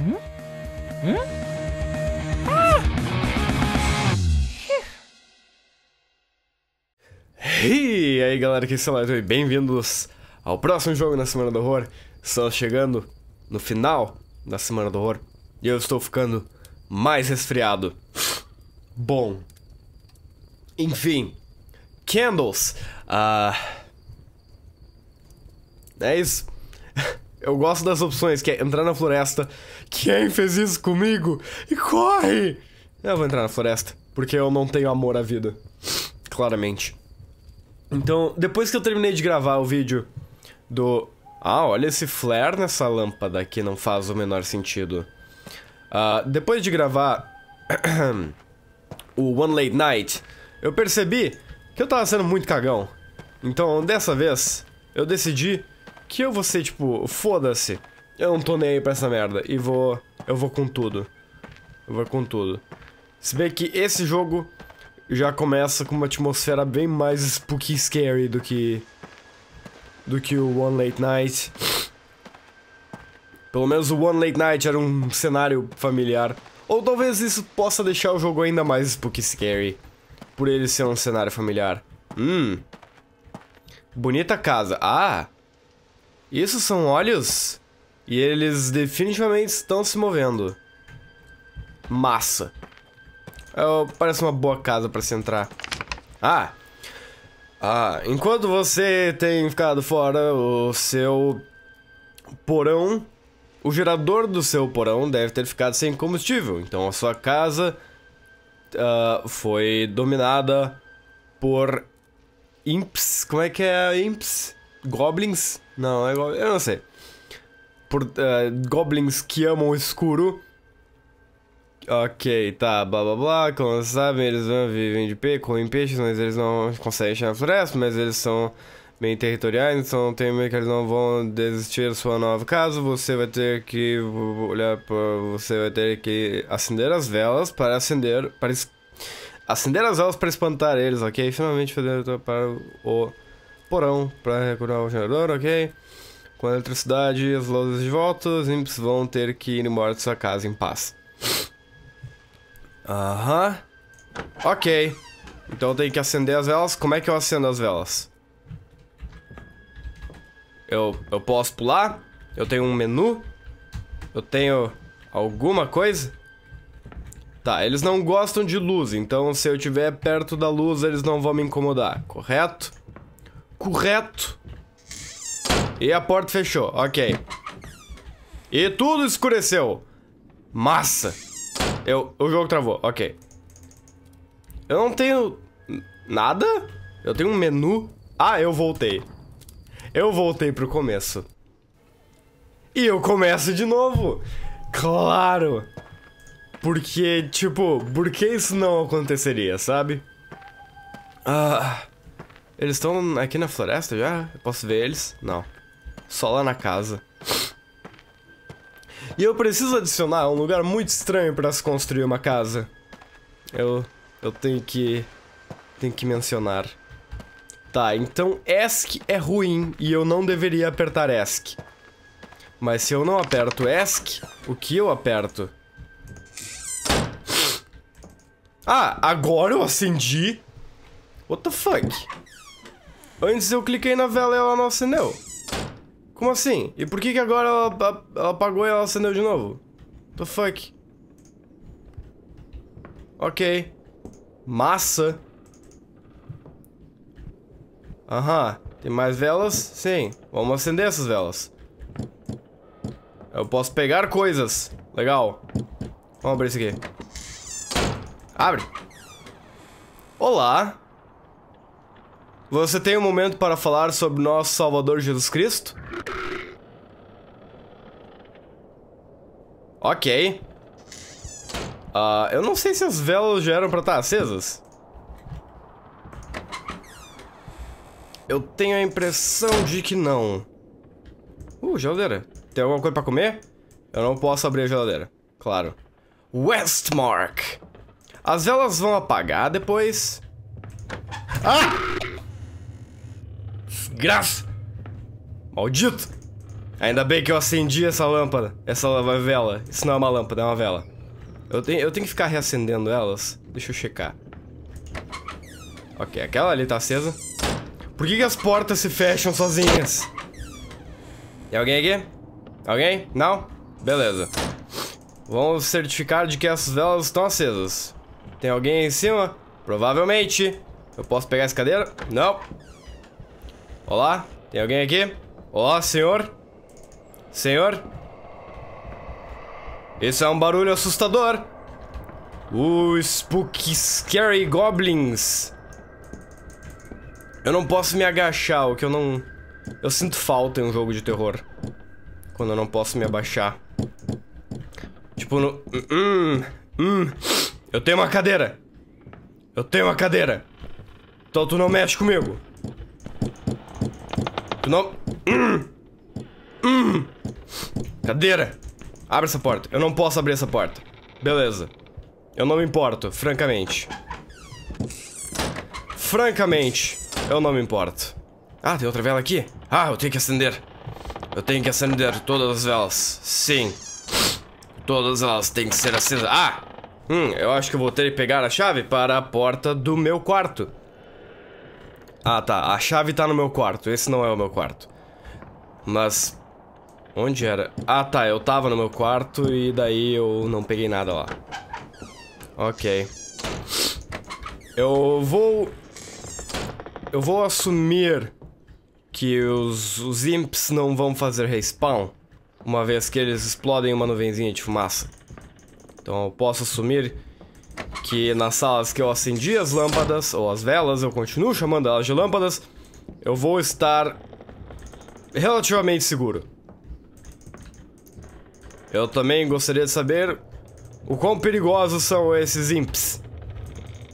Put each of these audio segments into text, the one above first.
Hum? Hum? E aí galera, aqui é o bem-vindos ao próximo jogo na Semana do Horror. Estamos chegando no final da Semana do Horror e eu estou ficando mais resfriado. Bom, enfim, Candles. Ah. É isso. Eu gosto das opções, que é entrar na floresta. Quem fez isso comigo? E corre! Eu vou entrar na floresta, porque eu não tenho amor à vida. Claramente. Então, depois que eu terminei de gravar o vídeo do... Ah, olha esse flare nessa lâmpada que não faz o menor sentido. Uh, depois de gravar o One Late Night, eu percebi que eu tava sendo muito cagão. Então, dessa vez, eu decidi que eu vou ser, tipo, foda-se. Eu não tô nem aí pra essa merda. E vou... Eu vou com tudo. Eu vou com tudo. Se bem que esse jogo já começa com uma atmosfera bem mais spooky scary do que... Do que o One Late Night. Pelo menos o One Late Night era um cenário familiar. Ou talvez isso possa deixar o jogo ainda mais spooky scary. Por ele ser um cenário familiar. Hum. Bonita casa. Ah! Isso são olhos? E eles definitivamente estão se movendo. Massa. É, parece uma boa casa para se entrar. Ah! Ah, enquanto você tem ficado fora, o seu porão, o gerador do seu porão deve ter ficado sem combustível. Então a sua casa uh, foi dominada por imps. Como é que é imps? Goblins? Não, é eu não sei. Por uh, goblins que amam o escuro. Ok, tá, blá blá blá. Como sabem, eles vivem de peixe, comem peixes, mas eles não conseguem chegar na floresta, mas eles são bem territoriais, então tem medo que eles não vão desistir da sua nova casa. Você vai ter que olhar para. Você vai ter que acender as velas para acender. Para acender as velas para espantar eles, ok? Finalmente para o porão para recordar o gerador, ok? Com a eletricidade e as luzes de volta, os imps vão ter que ir embora de sua casa em paz. Aham. Ok. Então tem que acender as velas. Como é que eu acendo as velas? Eu, eu posso pular? Eu tenho um menu? Eu tenho alguma coisa? Tá, eles não gostam de luz, então se eu estiver perto da luz eles não vão me incomodar, correto? Correto. E a porta fechou, ok. E tudo escureceu. Massa. Eu, o jogo travou, ok. Eu não tenho nada? Eu tenho um menu. Ah, eu voltei. Eu voltei pro começo. E eu começo de novo. Claro. Porque, tipo, por que isso não aconteceria, sabe? Ah... Eles estão aqui na floresta já? Eu posso ver eles? Não. Só lá na casa. E eu preciso adicionar um lugar muito estranho para se construir uma casa. Eu... Eu tenho que... Tenho que mencionar. Tá, então ESC é ruim e eu não deveria apertar ESC. Mas se eu não aperto ESC, o que eu aperto? Ah, agora eu acendi? What the fuck? Antes eu cliquei na vela e ela não acendeu. Como assim? E por que que agora ela, ela apagou e ela acendeu de novo? The fuck? Ok. Massa. Aham. Tem mais velas? Sim. Vamos acender essas velas. Eu posso pegar coisas. Legal. Vamos abrir isso aqui. Abre. Olá. Você tem um momento para falar sobre nosso Salvador Jesus Cristo? Ok. Uh, eu não sei se as velas já eram pra estar acesas. Eu tenho a impressão de que não. Uh, geladeira. Tem alguma coisa pra comer? Eu não posso abrir a geladeira. Claro. Westmark. As velas vão apagar depois. Ah! Desgraça! Maldito! Ainda bem que eu acendi essa lâmpada. Essa vela. Isso não é uma lâmpada, é uma vela. Eu tenho, eu tenho que ficar reacendendo elas. Deixa eu checar. Ok, aquela ali tá acesa. Por que, que as portas se fecham sozinhas? Tem alguém aqui? Alguém? Não? Beleza. Vamos certificar de que essas velas estão acesas. Tem alguém em cima? Provavelmente. Eu posso pegar essa cadeira? Não. Olá? Tem alguém aqui? Olá, senhor? Senhor? Isso é um barulho assustador. O Spooky Scary Goblins. Eu não posso me agachar, o que eu não... Eu sinto falta em um jogo de terror. Quando eu não posso me abaixar. Tipo no... Hum, hum. Eu tenho uma cadeira. Eu tenho uma cadeira. Então tu não mexe comigo. Não... Hum. Hum. Cadeira. Abre essa porta. Eu não posso abrir essa porta. Beleza. Eu não me importo, francamente. Francamente, eu não me importo. Ah, tem outra vela aqui? Ah, eu tenho que acender. Eu tenho que acender todas as velas. Sim. Todas elas têm que ser acesas. Ah! Hum, eu acho que eu vou ter que pegar a chave para a porta do meu quarto. Ah, tá. A chave tá no meu quarto. Esse não é o meu quarto. Mas Onde era? Ah, tá. Eu tava no meu quarto e daí eu não peguei nada lá. Ok. Eu vou... Eu vou assumir que os, os imps não vão fazer respawn, uma vez que eles explodem uma nuvenzinha de fumaça. Então eu posso assumir que nas salas que eu acendi as lâmpadas, ou as velas, eu continuo chamando elas de lâmpadas, eu vou estar relativamente seguro. Eu também gostaria de saber o quão perigosos são esses imps.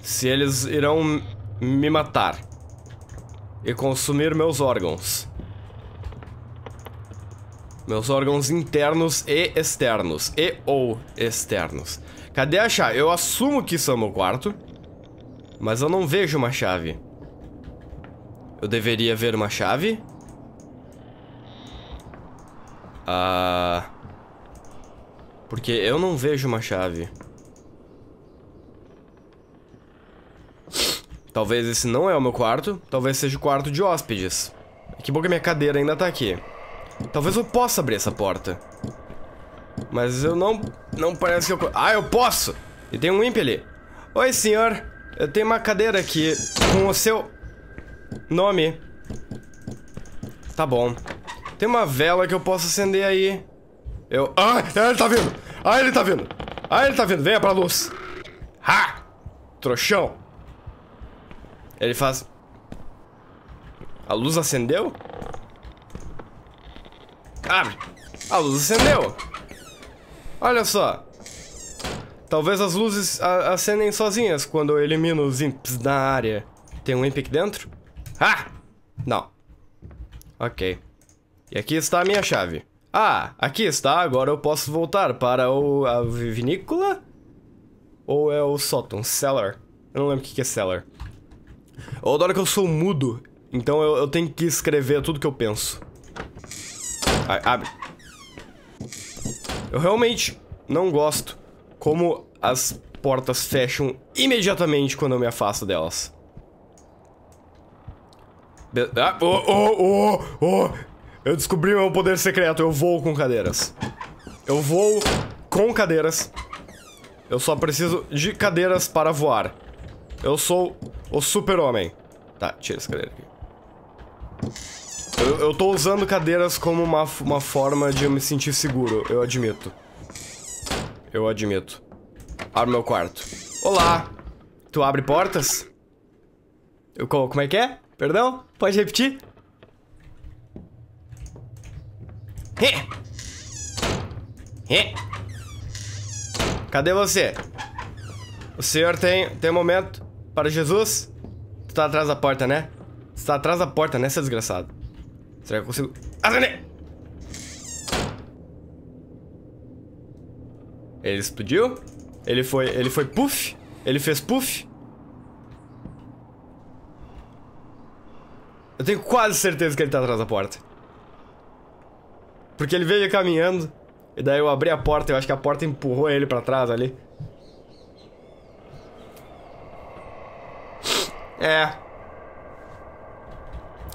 Se eles irão me matar e consumir meus órgãos. Meus órgãos internos e externos. E ou externos. Cadê a chave? Eu assumo que isso é o meu quarto. Mas eu não vejo uma chave. Eu deveria ver uma chave? Ah... Porque eu não vejo uma chave. Talvez esse não é o meu quarto. Talvez seja o quarto de hóspedes. Que bom que minha cadeira ainda tá aqui. Talvez eu possa abrir essa porta. Mas eu não... Não parece que eu... Ah, eu posso! E tem um imp ali. Oi, senhor. Eu tenho uma cadeira aqui com o seu nome. Tá bom. Tem uma vela que eu posso acender aí. Eu... Ah, ele tá vindo! Ah, ele tá vindo! Ah, ele tá vindo! Venha pra luz! Ha! Trouxão! Ele faz... A luz acendeu? Abre! A luz acendeu! Olha só! Talvez as luzes acendem sozinhas quando eu elimino os imps da área. Tem um imp aqui dentro? Ah! Não. Ok. E aqui está a minha chave. Ah, aqui está, agora eu posso voltar para o, a vinícola? Ou é o sótão? Cellar. Eu não lembro o que é cellar. Eu adoro que eu sou mudo, então eu, eu tenho que escrever tudo que eu penso. Ai, abre. Eu realmente não gosto como as portas fecham imediatamente quando eu me afasto delas. Be ah, oh, oh, oh, oh. Eu descobri meu poder secreto, eu vou com cadeiras. Eu vou com cadeiras. Eu só preciso de cadeiras para voar. Eu sou o super-homem. Tá, tira essa cadeira aqui. Eu, eu tô usando cadeiras como uma, uma forma de eu me sentir seguro, eu admito. Eu admito. Abre meu quarto. Olá! Tu abre portas? Eu, como é que é? Perdão? Pode repetir? Cadê você? O senhor tem, tem um momento para Jesus? Tu tá atrás da porta, né? Você tá atrás da porta, né, seu desgraçado? Será que eu consigo... Acender! Ele explodiu? Ele foi... Ele foi puff? Ele fez puff? Eu tenho quase certeza que ele tá atrás da porta. Porque ele veio caminhando. E daí eu abri a porta, eu acho que a porta empurrou ele pra trás ali. É.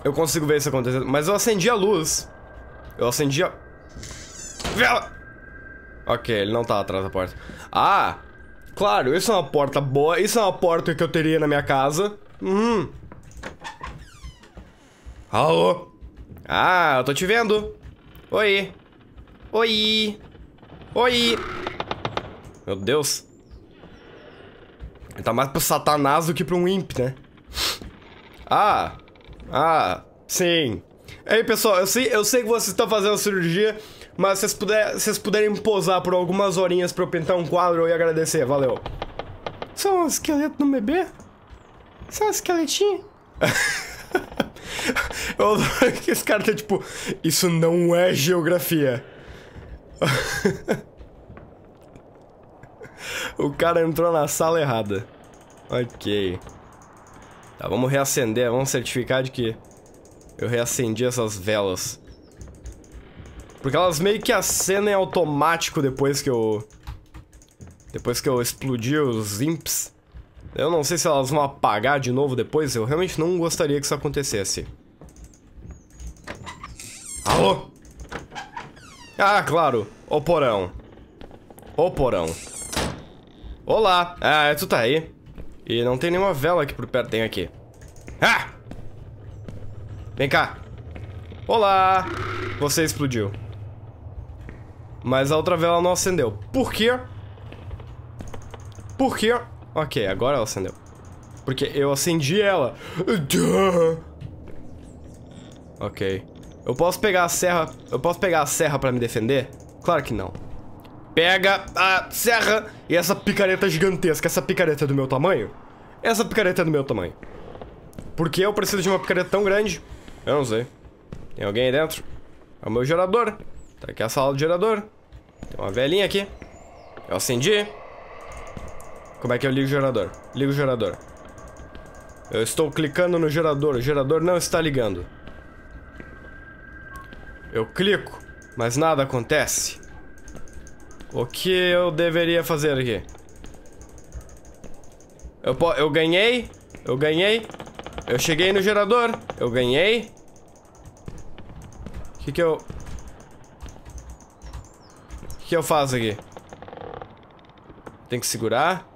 Eu consigo ver isso acontecendo. Mas eu acendi a luz. Eu acendi a... Vela! Ok, ele não tá atrás da porta. Ah! Claro, isso é uma porta boa. Isso é uma porta que eu teria na minha casa. Hum. Alô? Ah, eu tô te vendo. Oi. Oi. Oi. Meu Deus. Ele tá mais pro satanás do que pro um imp, né? Ah. Ah. Sim. Ei, pessoal, eu sei, eu sei que vocês estão fazendo cirurgia, mas se vocês, puder, vocês puderem posar por algumas horinhas pra eu pintar um quadro, eu ia agradecer. Valeu. Só um esqueleto no bebê? Só um esqueletinho? eu adoro que esse cara tá tipo... Isso não é geografia. o cara entrou na sala errada. Ok. Tá, vamos reacender, vamos certificar de que eu reacendi essas velas. Porque elas meio que acendem automático depois que eu... Depois que eu explodi os imps. Eu não sei se elas vão apagar de novo depois, eu realmente não gostaria que isso acontecesse. Alô? Ah, claro. O porão. O porão. Olá. Ah, tu tá aí. E não tem nenhuma vela aqui por perto. Tem aqui. Ah! Vem cá. Olá. Você explodiu. Mas a outra vela não acendeu. Por quê? Por quê? Ok, agora ela acendeu. Porque eu acendi ela. Ok. Eu posso pegar a serra... Eu posso pegar a serra pra me defender? Claro que não. Pega a serra e essa picareta gigantesca. Essa picareta é do meu tamanho? Essa picareta é do meu tamanho. Por que eu preciso de uma picareta tão grande? Eu não sei. Tem alguém aí dentro? É o meu gerador. Tá aqui a sala do gerador. Tem uma velhinha aqui. Eu acendi. Como é que eu ligo o gerador? Ligo o gerador. Eu estou clicando no gerador. O gerador não está ligando. Eu clico, mas nada acontece. O que eu deveria fazer aqui? Eu, eu ganhei. Eu ganhei. Eu cheguei no gerador. Eu ganhei. O que que eu... O que que eu faço aqui? Tem que segurar.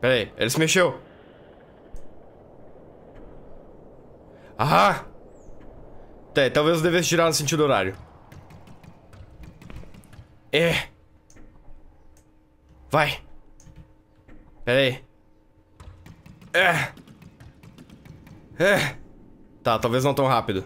Pera aí, ele se mexeu. Ah! Tá, talvez eu devesse girar no sentido horário. É. Vai. Pera aí. É. É. Tá, talvez não tão rápido.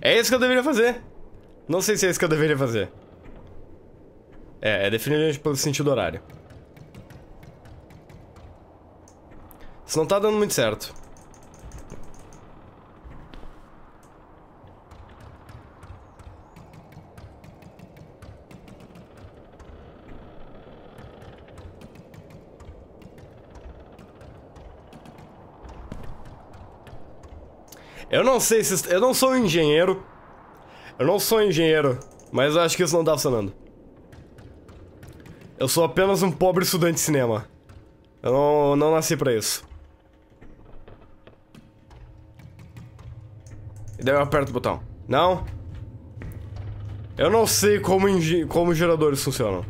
É isso que eu deveria fazer. Não sei se é isso que eu deveria fazer. É, é definitivamente pelo sentido horário. Isso não tá dando muito certo. Eu não sei se... Eu não sou um engenheiro. Eu não sou um engenheiro. Mas eu acho que isso não tá funcionando. Eu sou apenas um pobre estudante de cinema. Eu não, não nasci pra isso. E daí eu aperto o botão. Não? Eu não sei como, como geradores funcionam.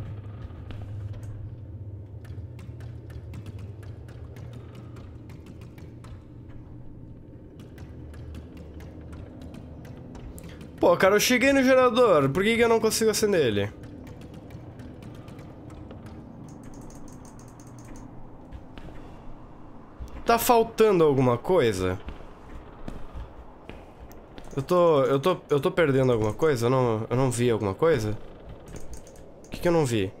Pô, cara, eu cheguei no gerador. Por que, que eu não consigo acender ele? Tá faltando alguma coisa? Eu tô... Eu tô... Eu tô perdendo alguma coisa? Eu não, eu não vi alguma coisa? O que que eu não vi?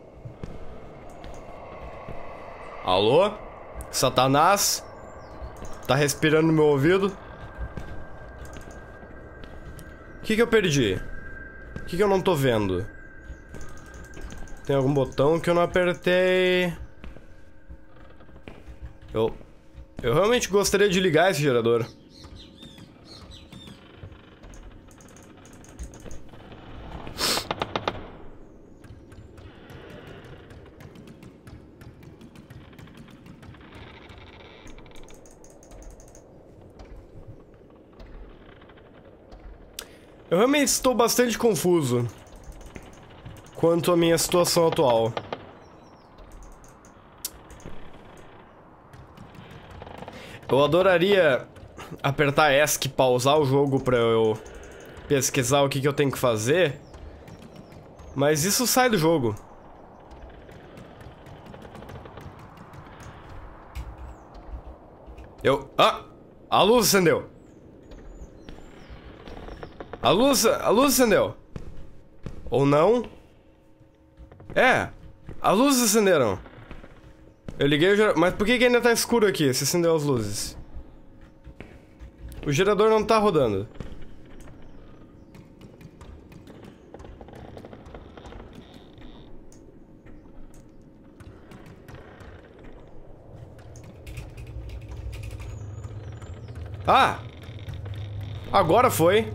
Alô? Satanás? Tá respirando no meu ouvido? O que que eu perdi? O que que eu não tô vendo? Tem algum botão que eu não apertei... Eu... Eu realmente gostaria de ligar esse gerador. Eu realmente estou bastante confuso quanto à minha situação atual. Eu adoraria apertar ESC e pausar o jogo pra eu pesquisar o que, que eu tenho que fazer, mas isso sai do jogo. Eu... Ah! A luz acendeu! A luz, a luz acendeu. Ou não? É, as luzes acenderam. Eu liguei o gerador. Mas por que, que ainda tá escuro aqui se acendeu as luzes? O gerador não tá rodando. Ah! Agora foi.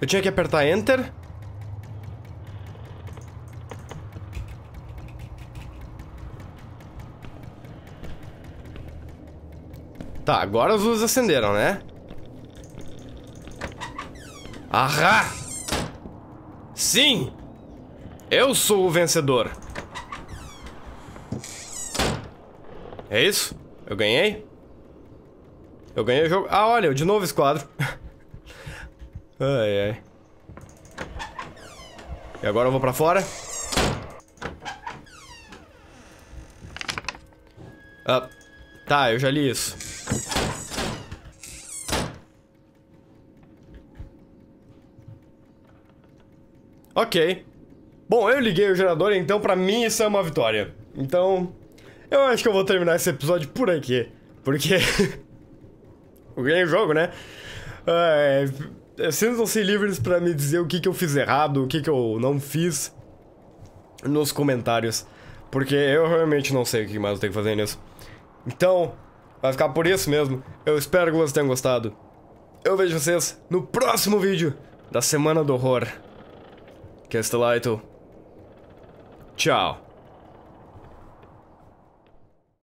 Eu tinha que apertar Enter. Tá, agora as luzes acenderam, né? Ahá! Sim! Eu sou o vencedor. É isso? Eu ganhei? Eu ganhei o jogo. Ah, olha, de novo esse quadro. Ai, ai. E agora eu vou pra fora. Ah, tá, eu já li isso. Ok. Bom, eu liguei o gerador, então pra mim isso é uma vitória. Então, eu acho que eu vou terminar esse episódio por aqui. Porque... eu ganhei o jogo, né? É... É, sintam-se livres para me dizer o que, que eu fiz errado, o que, que eu não fiz nos comentários. Porque eu realmente não sei o que mais eu tenho que fazer nisso. Então, vai ficar por isso mesmo. Eu espero que vocês tenham gostado. Eu vejo vocês no próximo vídeo da Semana do Horror. Castelight. Tchau.